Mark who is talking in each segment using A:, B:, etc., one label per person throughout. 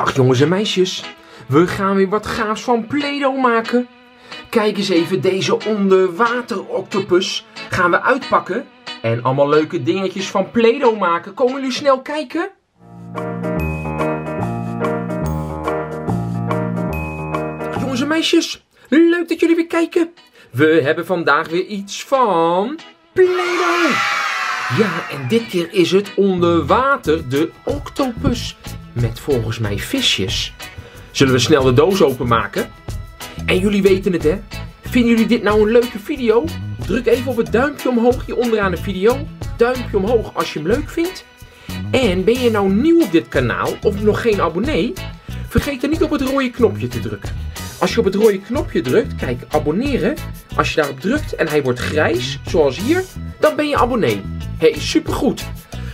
A: Dag jongens en meisjes, we gaan weer wat gaafs van Play-Doh maken. Kijk eens even, deze onderwater octopus gaan we uitpakken en allemaal leuke dingetjes van Play-Doh maken. Komen jullie snel kijken? Dag jongens en meisjes, leuk dat jullie weer kijken. We hebben vandaag weer iets van Play-Doh. Ja, en dit keer is het onder water de octopus. Met volgens mij visjes. Zullen we snel de doos openmaken? En jullie weten het hè? Vinden jullie dit nou een leuke video? Druk even op het duimpje omhoog hier onderaan de video. Duimpje omhoog als je hem leuk vindt. En ben je nou nieuw op dit kanaal of nog geen abonnee? Vergeet dan niet op het rode knopje te drukken. Als je op het rode knopje drukt, kijk abonneren. Als je daarop drukt en hij wordt grijs, zoals hier, dan ben je abonnee. Hé, hey, supergoed.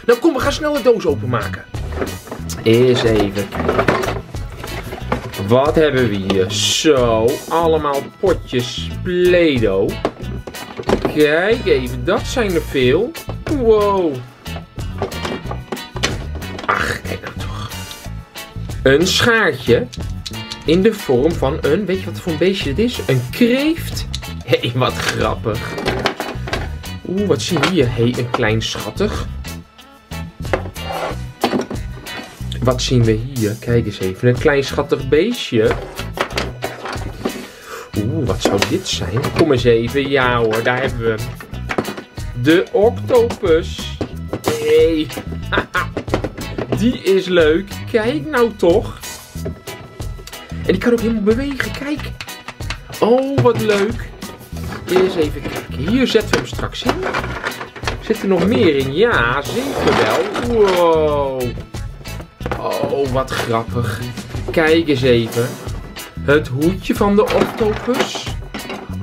A: Nou kom, we gaan snel de doos openmaken. Eens even kijken. Wat hebben we hier? Zo, allemaal potjes Play-Doh. Kijk even, dat zijn er veel. Wow. Ach, kijk nou toch. Een schaartje in de vorm van een, weet je wat voor een beestje dit is? Een kreeft. Hé, hey, wat grappig. Oeh, wat zien we hier? Hé, hey, een klein schattig. Wat zien we hier? Kijk eens even. Een klein schattig beestje. Oeh, wat zou dit zijn? Kom eens even. Ja hoor, daar hebben we. De octopus. Hé. Hey. Die is leuk. Kijk nou toch. En die kan ook helemaal bewegen. Kijk. Oh, wat leuk. Eens even kijken. Hier zetten we hem straks in. Zit er nog meer in? Ja, zeker wel. Wow. Oh, wat grappig. Kijk eens even. Het hoedje van de octopus.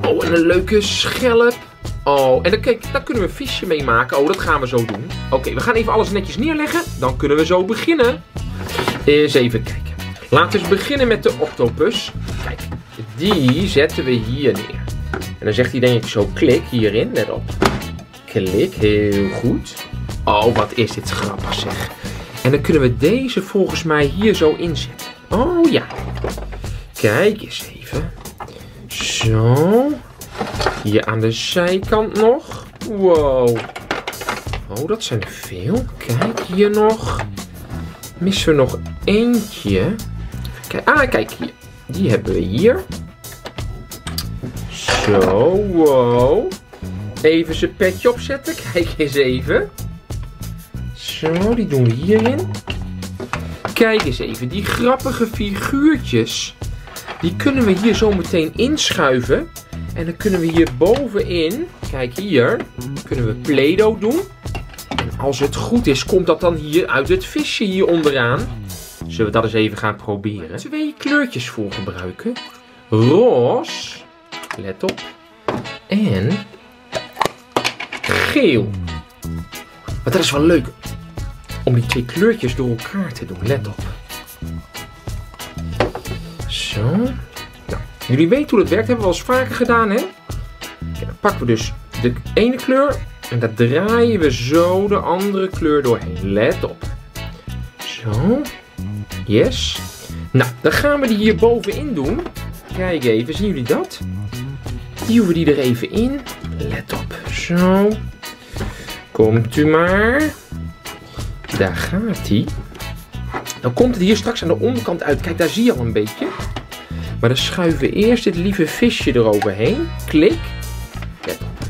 A: Oh, en een leuke schelp. Oh, en dan, kijk, daar kunnen we een visje mee maken. Oh, dat gaan we zo doen. Oké, we gaan even alles netjes neerleggen. Dan kunnen we zo beginnen. Eens even kijken. Laten we beginnen met de octopus. Kijk, die zetten we hier neer. En dan zegt hij denk ik zo klik hierin, let op. Klik, heel goed. Oh, wat is dit grappig zeg. En dan kunnen we deze volgens mij hier zo inzetten. Oh ja. Kijk eens even. Zo. Hier aan de zijkant nog. Wow. Oh, dat zijn er veel. Kijk, hier nog. Missen we nog eentje. Ah, kijk hier. Die hebben we hier. Zo, wow. Even zijn petje opzetten. Kijk eens even. Zo, die doen we hierin. Kijk eens even, die grappige figuurtjes. Die kunnen we hier zo meteen inschuiven. En dan kunnen we hier bovenin, kijk hier, kunnen we Play-Doh doen. En als het goed is, komt dat dan hier uit het visje hier onderaan. Zullen we dat eens even gaan proberen? Twee kleurtjes voor gebruiken. Roze, let op. En geel. Maar dat is wel leuk om die twee kleurtjes door elkaar te doen. Let op. Zo. Nou, jullie weten hoe het werkt. Hebben we al eens vaker gedaan, hè? Dan pakken we dus de ene kleur en daar draaien we zo de andere kleur doorheen. Let op. Zo. Yes. Nou, dan gaan we die hier bovenin doen. Kijk even, zien jullie dat? Duwen die er even in. Let op. Zo. Komt u maar. Daar gaat hij. Dan komt het hier straks aan de onderkant uit. Kijk, daar zie je al een beetje. Maar dan schuiven we eerst dit lieve visje eroverheen. Klik. Let op.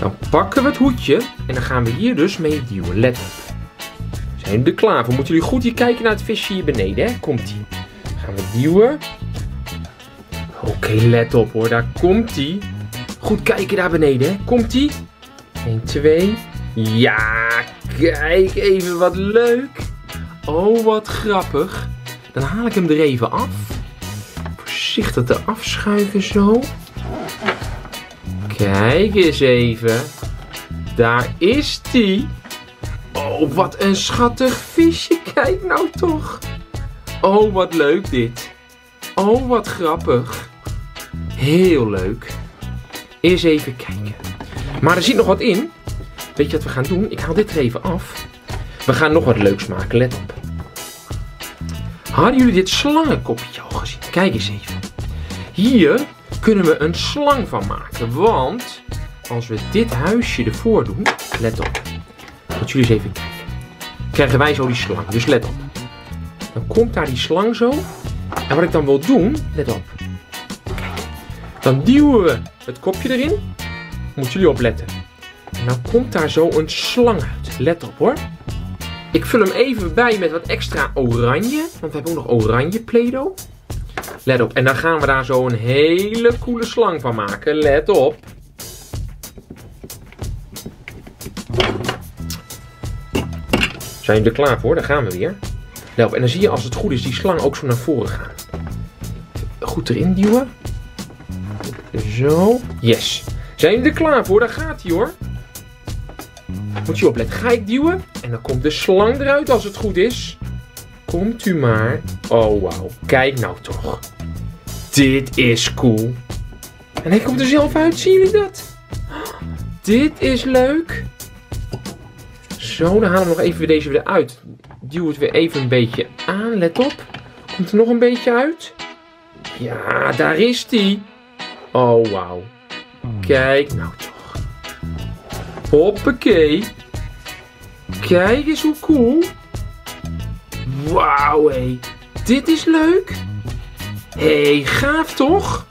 A: Dan pakken we het hoedje. En dan gaan we hier dus mee duwen. Let op. Zijn we er klaar voor? Moeten jullie goed hier kijken naar het visje hier beneden. Hè? Komt ie. Gaan we duwen. Oké, let op hoor. Daar komt hij. Goed kijken daar beneden. Hè? Komt hij. 1, 2. Ja, kijk even wat leuk. Oh, wat grappig. Dan haal ik hem er even af. Voorzichtig te afschuiven zo. Kijk eens even. Daar is die. Oh, wat een schattig visje. Kijk nou toch. Oh, wat leuk dit. Oh, wat grappig. Heel leuk. Eens even kijken. Maar er zit nog wat in. Weet je wat we gaan doen? Ik haal dit er even af. We gaan nog wat leuks maken, let op. Hadden jullie dit slangenkopje al gezien? Kijk eens even. Hier kunnen we een slang van maken. Want als we dit huisje ervoor doen, let op. Moet jullie eens even kijken. Krijgen wij zo die slang. Dus let op. Dan komt daar die slang zo. En wat ik dan wil doen, let op. Kijk. Dan duwen we het kopje erin. Moeten jullie opletten. En dan komt daar zo een slang uit. Let op hoor. Ik vul hem even bij met wat extra oranje. Want we hebben ook nog oranje Play-Doh. Let op. En dan gaan we daar zo een hele coole slang van maken. Let op. Zijn jullie er klaar voor? Daar gaan we weer. Op. En dan zie je als het goed is die slang ook zo naar voren gaan. Goed erin duwen. Zo. Yes. Zijn jullie er klaar voor? Daar gaat hij hoor. Moet je opletten. Ga ik duwen. En dan komt de slang eruit als het goed is. Komt u maar. Oh wauw. Kijk nou toch. Dit is cool. En hij komt er zelf uit. Zien jullie dat? Dit is leuk. Zo, dan halen we nog even deze weer uit. Duw het weer even een beetje aan. Let op. Komt er nog een beetje uit? Ja, daar is die. Oh, wauw. Kijk nou toch. Hoppakee. Kijk eens hoe cool. Wauw, hé. Dit is leuk. Hé, hey, gaaf toch?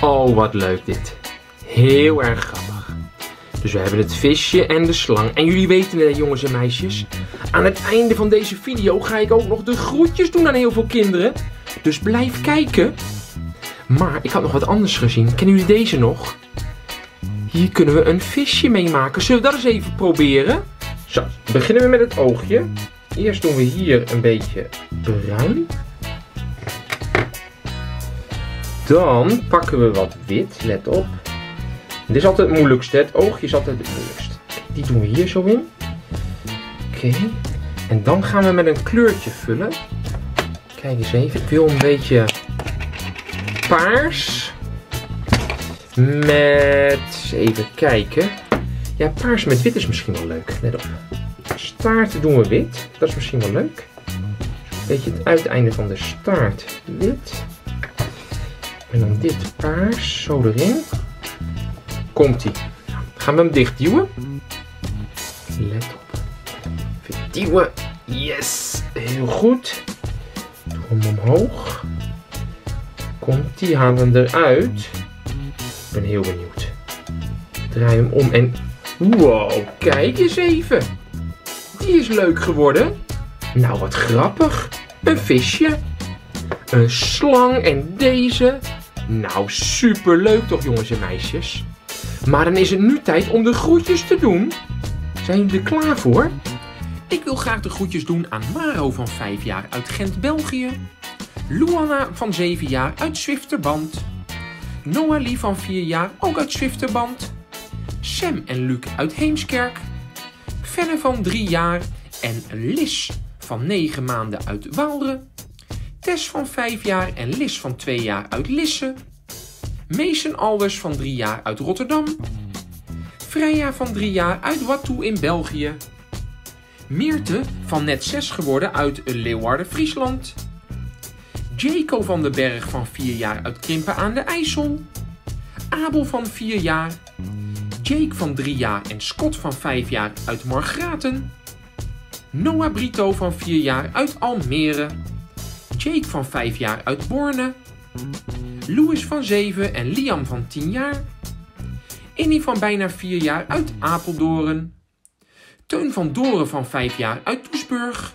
A: Oh, wat leuk dit. Heel erg grappig. Dus we hebben het visje en de slang. En jullie weten het, jongens en meisjes. Aan het einde van deze video ga ik ook nog de groetjes doen aan heel veel kinderen. Dus blijf kijken. Maar ik had nog wat anders gezien. Kennen jullie deze nog? Hier kunnen we een visje mee maken. Zullen we dat eens even proberen? Zo, beginnen we met het oogje. Eerst doen we hier een beetje bruin. Dan pakken we wat wit, let op. Dit is altijd het moeilijkste, het oogje is altijd het moeilijkste. Die doen we hier zo in. Oké. En dan gaan we met een kleurtje vullen. Kijk eens even, ik wil een beetje paars. Met, even kijken. Ja, paars met wit is misschien wel leuk, let op. Staart doen we wit, dat is misschien wel leuk. Beetje het uiteinde van de staart wit. En dan dit paars, zo erin. Komt ie. Gaan we hem dicht duwen. Let op. Duwen. Yes. Heel goed. Doe hem omhoog. Komt die, halen eruit. Ik ben heel benieuwd. Draai hem om en... Wow, kijk eens even. Die is leuk geworden. Nou, wat grappig. Een visje. Een slang en deze. Nou, super leuk toch jongens en meisjes. Maar dan is het nu tijd om de groetjes te doen. Zijn jullie er klaar voor? Ik wil graag de groetjes doen aan Maro van 5 jaar uit Gent, België. Luana van 7 jaar uit Zwifterband. Noalie van 4 jaar ook uit Zwifterband. Sam en Luc uit Heemskerk. Fenne van 3 jaar en Lis van 9 maanden uit Waalre. Tess van 5 jaar en Lis van 2 jaar uit Lisse. Mason Alders van 3 jaar uit Rotterdam. Freya van 3 jaar uit Wattoe in België. Meerte van net 6 geworden uit Leeuwarden, Friesland. Jaco van den Berg van 4 jaar uit Krimpen aan de IJssel. Abel van 4 jaar. Jake van 3 jaar en Scott van 5 jaar uit Margraten. Noah Brito van 4 jaar uit Almere. Jake van 5 jaar uit Borne. Louis van 7 en Liam van 10 jaar. Innie van bijna 4 jaar uit Apeldoorn. Teun van Doren van 5 jaar uit Doesburg.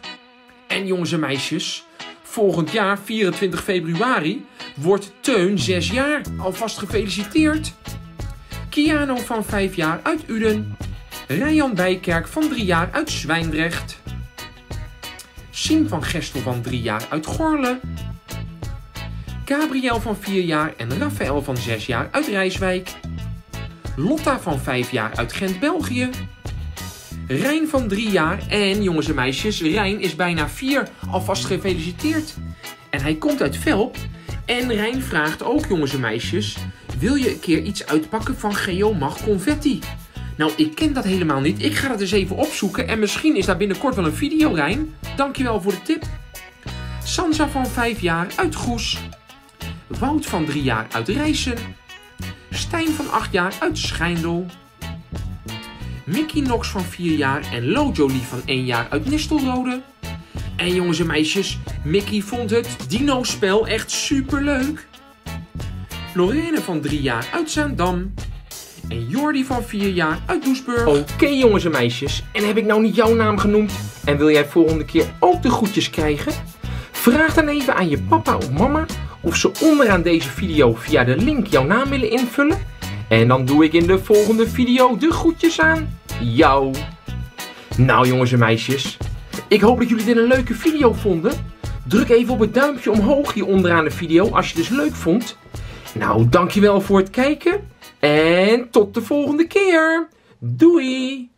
A: En jongens en meisjes, volgend jaar 24 februari wordt Teun 6 jaar. Alvast gefeliciteerd. Kiano van 5 jaar uit Uden. Rijan Bijkerk van 3 jaar uit Zwijndrecht. Siem van Gestel van 3 jaar uit Gorle. Gabriel van 4 jaar en Raphaël van 6 jaar uit Rijswijk. Lotta van 5 jaar uit Gent, België. Rijn van 3 jaar en jongens en meisjes, Rijn is bijna 4. Alvast gefeliciteerd. En hij komt uit Velp. En Rijn vraagt ook, jongens en meisjes, wil je een keer iets uitpakken van Geomag Confetti? Nou, ik ken dat helemaal niet. Ik ga het eens even opzoeken en misschien is daar binnenkort wel een video, Rijn. Dankjewel voor de tip. Sansa van 5 jaar uit Goes. Wout van 3 jaar uit Rijssen. Stijn van 8 jaar uit Schijndel. Mickey Knox van 4 jaar en Lo Jolie van 1 jaar uit Nistelrode. En jongens en meisjes, Mickey vond het dino-spel echt superleuk. Lorene van 3 jaar uit Zaandam. En Jordi van 4 jaar uit Doesburg. Oké jongens en meisjes, en heb ik nou niet jouw naam genoemd? En wil jij volgende keer ook de groetjes krijgen? Vraag dan even aan je papa of mama of ze onderaan deze video via de link jouw naam willen invullen. En dan doe ik in de volgende video de groetjes aan jou. Nou jongens en meisjes, ik hoop dat jullie dit een leuke video vonden. Druk even op het duimpje omhoog hier onderaan de video als je het dus leuk vond. Nou, dankjewel voor het kijken. En tot de volgende keer. Doei!